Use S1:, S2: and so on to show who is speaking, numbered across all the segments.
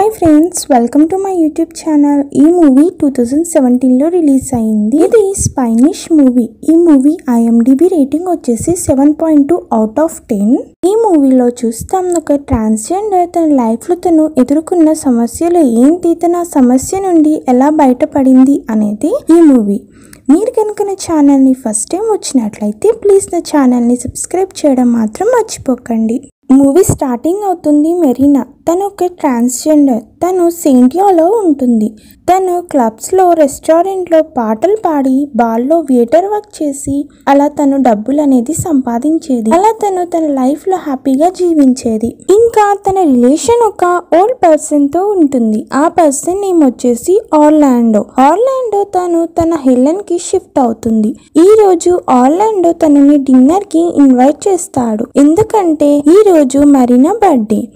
S1: Hi friends welcome to my YouTube channel. ఈ movie two thousand సెవెంటీన్లో release అయింది. ఇది స్పైనిష్ మూవీ. ఈ మూవీ ఐఎండిబి రేటింగ్ వచ్చేసి seven point two out of ten ఈ మూవీలో చూస్తాం ఒక ట్రాన్స్జెండర్ తన లైఫ్లో తను ఎదుర్కొన్న సమస్యలు ఏంటి తన సమస్య నుండి ఎలా బయటపడింది అనేది ఈ మూవీ. మీరు కనుక నా ఛానల్ని ఫస్ట్ టైం వచ్చినట్లయితే ప్లీజ్ నా ఛానల్ని సబ్స్క్రైబ్ చేయడం మాత్రం మర్చిపోకండి. మూవీ స్టార్టింగ్ అవుతుంది మెరీనా. తను ఒక ట్రాన్స్జెండర్. తను సెయింటియాలో ఉంటుంది. తను క్లబ్స్లో రెస్టారెంట్లో పాటలు పాడి బార్లో వెయిటర్ వర్క్ చేసి అలా తను డబ్బులు అనేది సంపాదించేది. అలా తను తన లైఫ్లో హ్యాపీగా జీవించేది. ఇంకా తన రిలేషన్ ఒక ఓల్డ్ పర్సన్తో ఉంటుంది. ఆ పర్సన్ నేమ్ వచ్చేసి ఆర్లాండో. ఆర్లాండో తను తన హెలెన్కి షిఫ్ట్ అవుతుంది. ఈ రోజు ఆర్లాండో తనని డిన్నర్కి ఇన్వైట్ చేస్తాడు. ఎందుకంటే ఈ రోజు మరీనా బర్త్డే.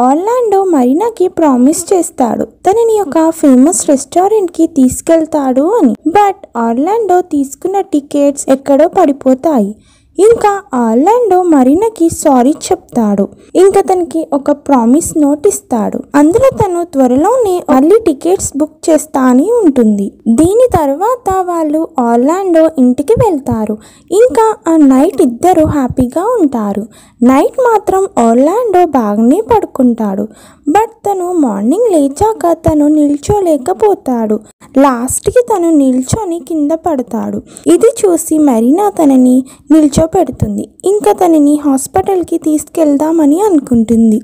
S1: ఆర్లాండో మరీనాకి ప్రామిస్ చేస్తాడు. తనని ఒక ఫేమస్ రెస్టారెంట్కి తీసుకెళ్తాడు అని. బట్ ఆర్లాండో తీసుకున్న టికెట్స్ ఎక్కడో పడిపోతాయి. ఇంకా ఆర్లాండో మరీనాకి సారీ చెప్తాడు. ఇంకా తనకి ఒక ప్రామిస్ నోట్ ఇస్తాడు అందులో తను త్వరలోనే మళ్ళీ టికెట్స్ బుక్ చేస్తా అని ఉంటుంది. దీని తర్వాత వాళ్ళు ఆర్లాండో ఇంటికి వెళ్తారు. ఇంకా ఆ నైట్ ఇద్దరు హ్యాపీగా ఉంటారు. నైట్ మాత్రం ఆర్లాండో బాగానే పడుకుంటాడు. బట్ తను మార్నింగ్ లేచాక తను నిల్చోలేకపోతాడు. లాస్ట్కి తను నిల్చొని కింద పడతాడు. ఇది చూసి మరీనా తనని నిల్చో పెడుతుంది. ఇంకా తనని హాస్పిటల్కి తీసుకెళ్దామని అనుకుంటుంది.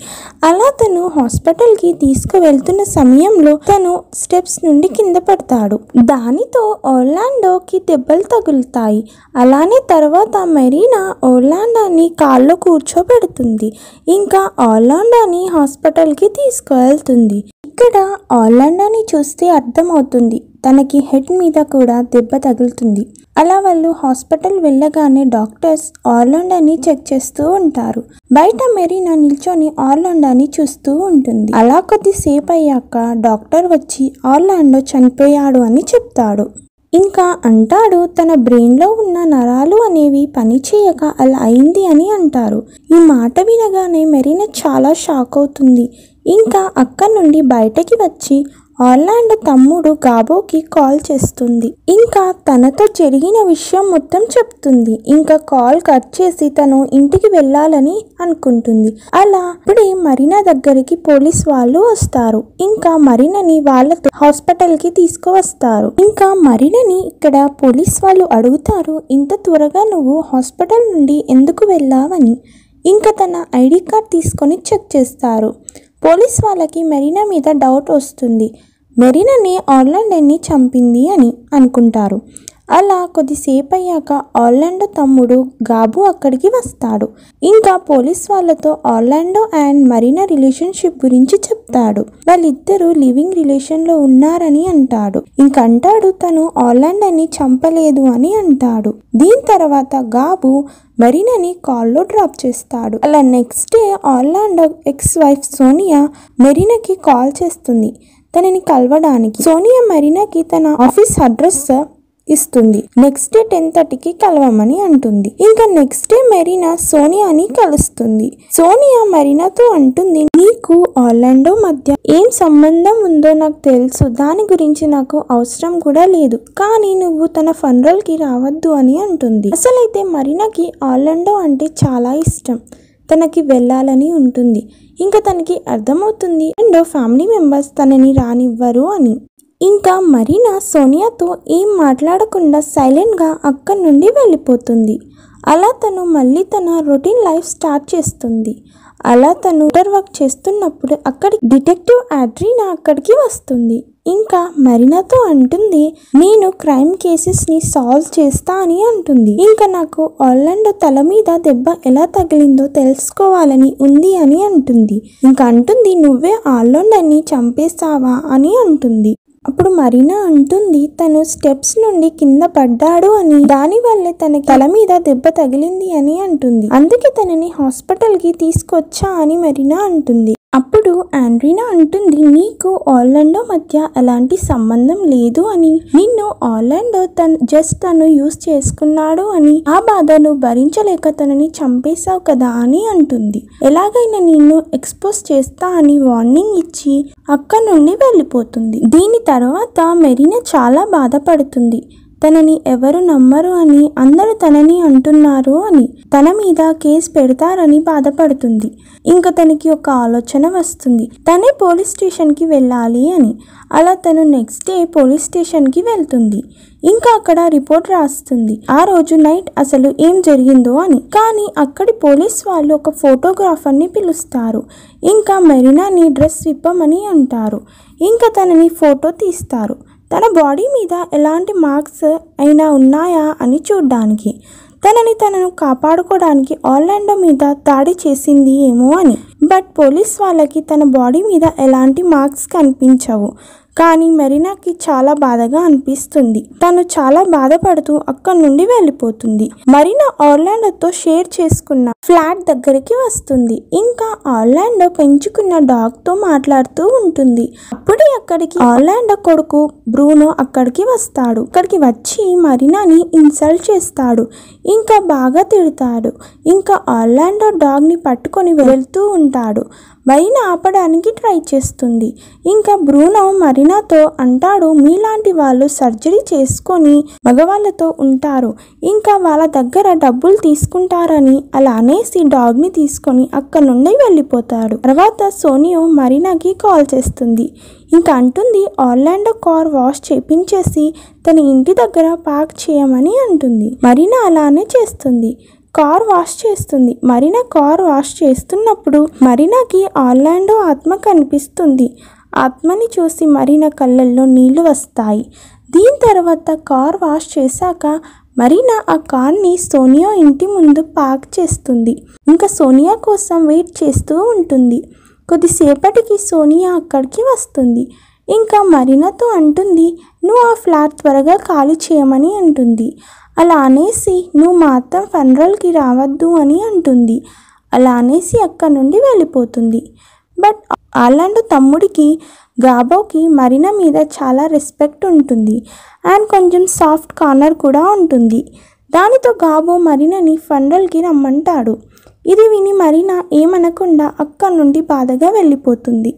S1: అలా తను హాస్పిటల్కి తీసుకువెళ్తున్న సమయంలో తను స్టెప్స్ నుండి కింద పడతాడు. దానితో ఓర్లాండోకి దెబ్బలు తగులుతాయి. అలానే తర్వాత మెరీనా ఓర్లాండోని కాల్లో కూర్చోబెడుతుంది. ఇంకా ఓర్లాండోని హాస్పిటల్కి తీసుకువెళ్తుంది. ఇక్కడ ఆర్లాండోని చూస్తే అర్థమవుతుంది. తనకి హెడ్ మీద కూడా దెబ్బ తగులుతుంది. అలా వాళ్ళు హాస్పిటల్ వెళ్ళగానే డాక్టర్స్ ఆర్లాండాని చెక్ చేస్తూ ఉంటారు. బయట మెరీనా నిల్చొని ఆర్లాండాని చూస్తూ ఉంటుంది. అలా కొద్దిసేపు అయ్యాక డాక్టర్ వచ్చి ఆర్లాండో చనిపోయాడు అని చెప్తాడు. ఇంకా అంటాడు తన బ్రెయిన్లో ఉన్న నరాలు అనేవి పనిచేయక అలా అయింది అని అంటారు. ఈ మాట వినగానే మెరీనా చాలా షాక్ అవుతుంది. ఇంకా అక్కడి నుండి బయటకి వచ్చి ఆర్లాండ్ తమ్ముడు గాబోకి కాల్ చేస్తుంది. ఇంకా తనతో జరిగిన విషయం మొత్తం చెప్తుంది. ఇంకా కాల్ కట్ చేసి తను ఇంటికి వెళ్ళాలని అనుకుంటుంది. అలా ఇప్పుడే మరీనా దగ్గరికి పోలీస్ వాళ్ళు వస్తారు. ఇంకా మరీనని వాళ్ళతో హాస్పిటల్కి తీసుకువస్తారు. ఇంకా మరీనని ఇక్కడ పోలీస్ వాళ్ళు అడుగుతారు ఇంత త్వరగా నువ్వు హాస్పిటల్ నుండి ఎందుకు వెళ్ళావని? ఇంకా తన ఐడి కార్డ్ తీసుకొని చెక్ చేస్తారు. పోలీస్ వాళ్ళకి మెరీనా మీద డౌట్ వస్తుంది. మెరీనాని ఆర్లాండోని చంపింది అని అనుకుంటారు. అలా కొద్దిసేపు అయ్యాక ఆర్లాండో తమ్ముడు గాబు అక్కడికి వస్తాడు. ఇంకా పోలీస్ వాళ్ళతో ఆర్లాండో అండ్ మరీనా రిలేషన్షిప్ గురించి చెప్తాడు. వాళ్ళిద్దరూ లివింగ్ రిలేషన్లో ఉన్నారని అంటాడు. ఇంకంటాడు తను ఆర్లాండోని చంపలేదు అని అంటాడు. దీని తర్వాత గాబు మరీనాని కాల్లో డ్రాప్ చేస్తాడు. అలా next day Orlando ex wife Sonia మెరీనాకి call చేస్తుంది. తనని కలవడానికి. సోనియా మరీనాకి తన ఆఫీస్ అడ్రస్ ఇస్తుంది. నెక్స్ట్ డే టెన్ థర్టీకి కలవమని అంటుంది. ఇంకా నెక్స్ట్ డే మెరీనా సోనియాని కలుస్తుంది. సోనియా మెరీనాతో అంటుంది నీకు ఆర్లాండో మధ్య ఏం సంబంధం ఉందో నాకు తెలుసు. దాని గురించి నాకు అవసరం కూడా లేదు. కానీ నువ్వు తన ఫనరల్కి రావద్దు అని అంటుంది. అసలైతే మరీనాకి ఆర్లాండో అంటే చాలా ఇష్టం. తనకి వెళ్ళాలని ఉంటుంది. ఇంకా తనకి అర్థమవుతుంది అండ్ ఫ్యామిలీ మెంబర్స్ తనని రానివ్వరు అని. ఇంకా మరీనా సోనియాతో ఏం మాట్లాడకుండా సైలెంట్గా అక్కడి నుండి వెళ్ళిపోతుంది. అలా తను మళ్ళీ తన రొటీన్ లైఫ్ స్టార్ట్ చేస్తుంది. అలా తను ఇంటర్ వర్క్ చేస్తున్నప్పుడు అక్కడి డిటెక్టివ్ ఆడ్రీనా అక్కడికి వస్తుంది. ఇంకా మరీనాతో అంటుంది నేను క్రైమ్ కేసెస్ని సాల్వ్ చేస్తా అని అంటుంది. ఇంకా నాకు ఆర్లాండో తల మీద దెబ్బ ఎలా తగిలిందో తెలుసుకోవాలని ఉంది అని అంటుంది. ఇంకా అంటుంది నువ్వే ఆర్లాండోని చంపేస్తావా అని అంటుంది. అప్పుడు మరీనా అంటుంది తను స్టెప్స్ నుండి కింద పడ్డాడు అని దాని వల్లే తన తల మీద దెబ్బ తగిలింది అని అంటుంది. అందుకే తనని హాస్పిటల్కి తీసుకొచ్చా అని మరీనా అంటుంది. అప్పుడు ఆండ్రీనా అంటుంది నీకు ఆర్లాండో మధ్య ఎలాంటి సంబంధం లేదు అని. నిన్ను ఆర్లాండో తను జస్ట్ తను యూస్ చేసుకున్నాడు అని. ఆ బాధను భరించలేక తనని చంపేశావు కదా అని అంటుంది. ఎలాగైనా నిన్ను ఎక్స్పోజ్ చేస్తా అని వార్నింగ్ ఇచ్చి అక్క నుండి వెళ్ళిపోతుంది. దీని తర్వాత మెరీనా చాలా బాధపడుతుంది. తనని ఎవరు నమ్మరు అని అందరూ తనని అంటున్నారు అని తన మీద కేసు పెడతారని బాధపడుతుంది. ఇంకా తనకి ఒక ఆలోచన వస్తుంది. తనే పోలీస్ స్టేషన్కి వెళ్ళాలి అని. అలా తను నెక్స్ట్ డే పోలీస్ స్టేషన్కి వెళ్తుంది. ఇంకా అక్కడ రిపోర్ట్ రాస్తుంది. ఆ రోజు నైట్ అసలు ఏం జరిగిందో అని. కానీ అక్కడి పోలీస్ వాళ్ళు ఒక ఫోటోగ్రాఫర్ని పిలుస్తారు. ఇంకా మెరీనాని డ్రెస్ విప్పమని అంటారు. ఇంకా తనని ఫోటో తీస్తారు. తన బాడీ మీద ఎలాంటి మార్క్స్ అయినా ఉన్నాయా అని చూడ్డానికి. తనని తనను కాపాడుకోవడానికి ఆర్లాండో మీద దాడి చేసింది ఏమో అని. బట్ పోలీస్ వాళ్ళకి తన బాడీ మీద ఎలాంటి మార్క్స్ కనిపించవు. కానీ మెరీనాకి చాలా బాధగా అనిపిస్తుంది. తను చాలా బాధపడుతూ అక్కడి నుండి వెళ్ళిపోతుంది. మరీనా ఆర్లాండోతో షేర్ చేసుకున్న ఫ్లాట్ దగ్గరికి వస్తుంది. ఇంకా ఆర్లాండో పెంచుకున్న డాగ్తో మాట్లాడుతూ ఉంటుంది. అప్పుడే అక్కడికి ఆర్లాండో కొడుకు బ్రూనో అక్కడికి వస్తాడు. అక్కడికి వచ్చి మరీనాని ఇన్సల్ట్ చేస్తాడు. ఇంకా బాగా తిడతాడు. ఇంకా ఆర్లాండో డాగ్ని పట్టుకొని వెళ్తూ ఉంటాడు. మరీనా ఆపడానికి ట్రై చేస్తుంది. ఇంకా బ్రూనో మరీనాతో అంటాడు మీలాంటి వాళ్ళు సర్జరీ చేసుకొని మగవాళ్ళతో ఉంటారు. ఇంకా వాళ్ళ దగ్గర డబ్బులు తీసుకుంటారని అలా అనేసి డాగ్ని తీసుకొని అక్కడ నుండి వెళ్ళిపోతాడు. తర్వాత సోనియో మరీనాకి కాల్ చేస్తుంది. ఇంకా అంటుంది ఆర్లాండో కార్ వాష్ చేపించేసి తన ఇంటి దగ్గర పార్క్ చేయమని అంటుంది. మరీనా అలానే చేస్తుంది. కార్ వాష్ చేస్తుంది. మరీనా కార్ వాష్ చేస్తున్నప్పుడు మరీనాకి ఆర్లాండో ఆత్మ కనిపిస్తుంది. ఆత్మని చూసి మరీనా కళ్ళల్లో నీళ్ళు వస్తాయి. దీని తర్వాత కార్ వాష్ చేశాక మరీనా ఆ కార్ని సోనియా ఇంటి ముందు పార్క్ చేస్తుంది. ఇంకా సోనియా కోసం వెయిట్ చేస్తూ ఉంటుంది. కొద్దిసేపటికి సోనియా అక్కడికి వస్తుంది. ఇంకా మరీనాతో అంటుంది నువ్వు ఆ ఫ్లాట్ త్వరగా ఖాళీ చేయమని అంటుంది. అలా అనేసి నువ్వు మాత్రం ఫనరల్కి రావద్దు అని అంటుంది. అలా అనేసి అక్కడ నుండి వెళ్ళిపోతుంది. బట్ అలాంటి తమ్ముడికి గాబోకి మరీనా మీద చాలా రెస్పెక్ట్ ఉంటుంది. అండ్ కొంచెం సాఫ్ట్ కార్నర్ కూడా ఉంటుంది. దానితో గాబో మరీనాని ఫనరల్కి రమ్మంటాడు. ఇది విని మరీనా ఏమనకుండా అక్కడి నుండి బాధగా వెళ్ళిపోతుంది.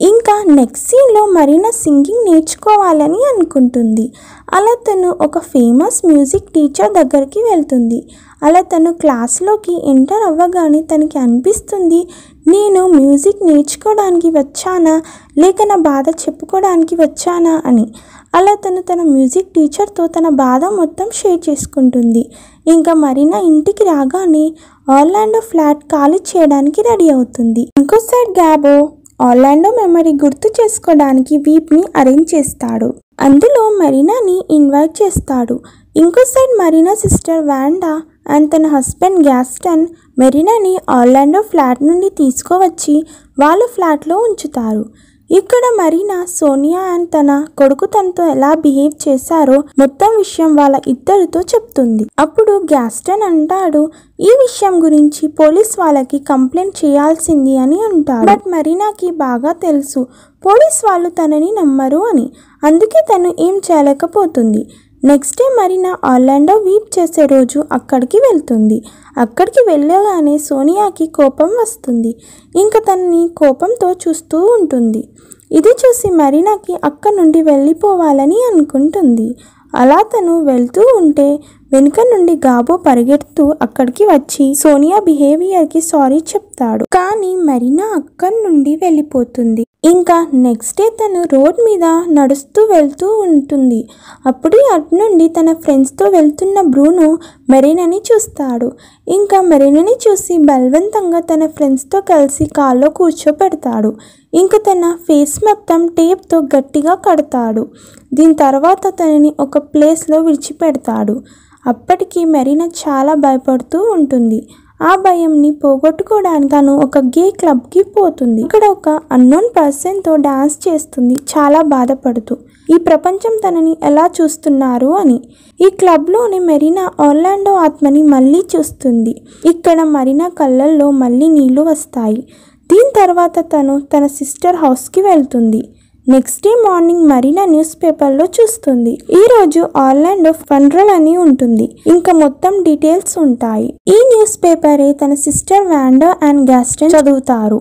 S1: ఇంకా నెక్స్ట్ సీన్లో మరీనా సింగింగ్ నేర్చుకోవాలని అనుకుంటుంది. అలా తను ఒక ఫేమస్ మ్యూజిక్ టీచర్ దగ్గరికి వెళ్తుంది. అలా తను క్లాస్లోకి ఎంటర్ అవ్వగానే తనకి అనిపిస్తుంది నేను మ్యూజిక్ నేర్చుకోవడానికి వచ్చానా? లేక నా బాధ చెప్పుకోవడానికి వచ్చానా? అని. అలా తను తన మ్యూజిక్ టీచర్తో తన బాధ మొత్తం షేర్ చేసుకుంటుంది. ఇంకా మరీనా ఇంటికి రాగానే ఆర్లాండో ఫ్లాట్ ఖాళీ చేయడానికి రెడీ అవుతుంది. ఇంకో సైడ్ గ్యాబో! ఆర్లాండో మెమరీ గుర్తు చేసుకోవడానికి వీప్ని అరేంజ్ చేస్తాడు. అందులో మరీనాని ఇన్వైట్ చేస్తాడు. ఇంకో side Marina sister Wanda and తన హస్బెండ్ గ్యాస్టన్ మెరీనాని ఆర్లాండో ఫ్లాట్ నుండి తీసుకువచ్చి వాళ్ళ ఫ్లాట్లో ఉంచుతారు. ఇక్కడ మరీనా సోనియా అండ్ తన కొడుకు తనతో ఎలా బిహేవ్ చేశారో మొత్తం విషయం వాళ్ళ ఇద్దరితో చెప్తుంది. అప్పుడు గ్యాస్టన్ అంటాడు ఈ విషయం గురించి పోలీస్ వాళ్ళకి కంప్లైంట్ చేయాల్సింది అని అంటాడు. బట్ మరీనాకి బాగా తెలుసు పోలీస్ వాళ్ళు తనని నమ్మరు అని. అందుకే తను ఏం చేయలేకపోతుంది. Next day Marina Orlando weep చేసే రోజు అక్కడికి వెళ్తుంది. అక్కడికి వెళ్ళగానే సోనియాకి కోపం వస్తుంది. ఇంకా తనని కోపంతో చూస్తూ ఉంటుంది. ఇది చూసి మరీనాకి అక్క నుండి వెళ్ళిపోవాలని అనుకుంటుంది. అలా తను వెళ్తూ ఉంటే వెనుక నుండి గాబో పరిగెడుతూ అక్కడికి వచ్చి సోనియా బిహేవియర్కి సారీ చెప్తాడు. కానీ మరీనా అక్కడి నుండి వెళ్ళిపోతుంది. ఇంకా నెక్స్ట్ డే తను రోడ్ మీద నడుస్తూ వెళ్తూ ఉంటుంది. అప్పుడు అటు నుండి తన ఫ్రెండ్స్తో వెళ్తున్న బ్రూను మెరీనాని చూస్తాడు. ఇంకా మెరీనాని చూసి బలవంతంగా తన ఫ్రెండ్స్తో కలిసి కాల్లో కూర్చోపెడతాడు ఇంకా తన ఫేస్ మొత్తం టేప్తో గట్టిగా కడతాడు. దీని తర్వాత తనని ఒక ప్లేస్లో విడిచిపెడతాడు. అప్పటికి మెరీనా చాలా భయపడుతూ ఉంటుంది. ఆ భయంని పోగొట్టుకోవడానికి తను ఒక గే క్లబ్కి పోతుంది. ఇక్కడ ఒక అన్నోన్ పర్సన్తో డాన్స్ చేస్తుంది. చాలా బాధపడుతూ ఈ ప్రపంచం తనని ఎలా చూస్తున్నారు అని. ఈ క్లబ్లోని మెరీనా ఆర్లాండో ఆత్మని మళ్ళీ చూస్తుంది. ఇక్కడ మరీనా కళ్ళల్లో మళ్ళీ నీళ్ళు వస్తాయి. దీని తర్వాత తను తన సిస్టర్ హౌస్కి వెళ్తుంది. Next day morning Marina news పేపర్లో చూస్తుంది. ఈ రోజు ఆర్లాండో ఫండ్రల్ అని ఉంటుంది. ఇంకా మొత్తం డీటెయిల్స్ ఉంటాయి. ఈ న్యూస్ పేపరే తన సిస్టర్ వ్యాండో అండ్ గ్యాస్టన్ చదువుతారు.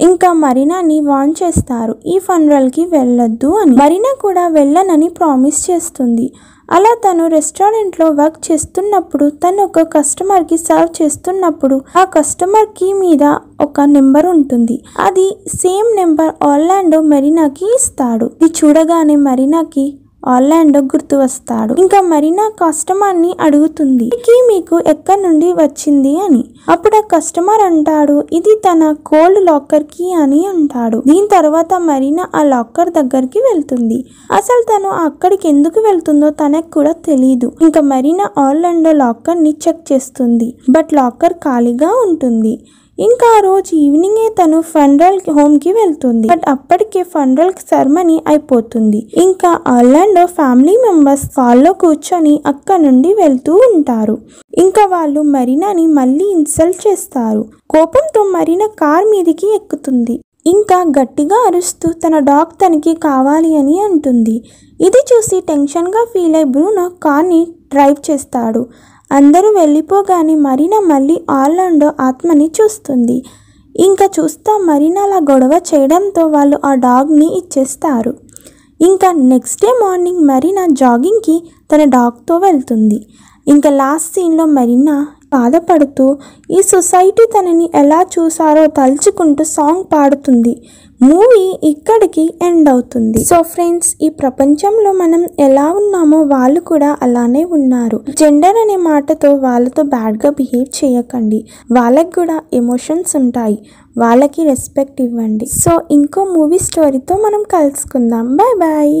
S1: ఇంకా మరీనాని వార్న్ చేస్తారు. ఈ ఫండ్రల్కి వెళ్ళొద్దు అని. మరీనా కూడా వెళ్ళనని ప్రామిస్ చేస్తుంది. అలా తను రెస్టారెంట్లో వర్క్ చేస్తున్నప్పుడు తను ఒక కస్టమర్కి సర్వ్ చేస్తున్నప్పుడు ఆ కస్టమర్కి మీద ఒక నెంబర్ ఉంటుంది. అది సేమ్ నెంబర్ ఆర్లాండో మెరీనాకి ఇస్తాడు. ఇది చూడగానే మరీనాకి ఆర్లాండో గుర్తు వస్తాడు ఇంకా మరీనా కస్టమర్ని అడుగుతుంది "ఈ మీకు ఎక్కడి నుండి వచ్చింది? అని. అప్పుడు ఆ కస్టమర్ అంటాడు ఇది తన కోల్డ్ లాకర్కి అని అంటాడు. దీని తర్వాత మరీనా ఆ లాకర్ దగ్గరికి వెళ్తుంది. అసలు తను అక్కడికి ఎందుకు వెళ్తుందో తనకు కూడా తెలియదు ఇంకా మరీనా ఆర్లాండో లాకర్ని చెక్ చేస్తుంది. బట్ లాకర్ ఖాళీగా ఉంటుంది. ఇంకా ఆ రోజు ఈవినింగే తను ఫండ్రల్ హోమ్కి వెళ్తుంది. బట్ అప్పటికే ఫండ్రల్ సెరమనీ అయిపోతుంది. ఇంకా ఆర్లాండో ఫ్యామిలీ మెంబర్స్ కాల్లో కూర్చొని అక్కడ నుండి వెళ్తూ ఉంటారు. ఇంకా వాళ్ళు మరీనాని మళ్ళీ ఇన్సల్ట్ చేస్తారు. కోపంతో మరీనా కార్ మీదికి ఎక్కుతుంది. ఇంకా గట్టిగా అరుస్తూ తన డాగ్ తనకి కావాలి అని అంటుంది. ఇది చూసి టెన్షన్గా ఫీల్ అయి బ్రూనో కార్ని డ్రైవ్ చేస్తాడు. అందరూ వెళ్ళిపోగానే మరీనా మళ్ళీ ఆర్లాండో ఆత్మని చూస్తుంది. ఇంకా చూస్తా మరీనా అలా గొడవ చేయడంతో వాళ్ళు ఆ డాగ్ని ఇచ్చేస్తారు. ఇంకా నెక్స్ట్ డే మార్నింగ్ మరీనా జాగింగ్కి తన డాగ్తో వెళ్తుంది. ఇంకా లాస్ట్ సీన్లో మరీనా బాధపడుతూ ఈ సొసైటీ తనని ఎలా చూసారో తలుచుకుంటూ సాంగ్ పాడుతుంది. మూవీ ఇక్కడికి ఎండ్ అవుతుంది. సో ఫ్రెండ్స్ ఈ ప్రపంచంలో మనం ఎలా ఉన్నామో వాళ్ళు కూడా అలానే ఉన్నారు. జెండర్ అనే మాటతో వాళ్ళతో బ్యాడ్గా బిహేవ్ చేయకండి. వాళ్ళకి కూడా ఎమోషన్స్ ఉంటాయి. వాళ్ళకి రెస్పెక్ట్ ఇవ్వండి. సో ఇంకో మూవీ స్టోరీతో మనం కలుసుకుందాం. Bye bye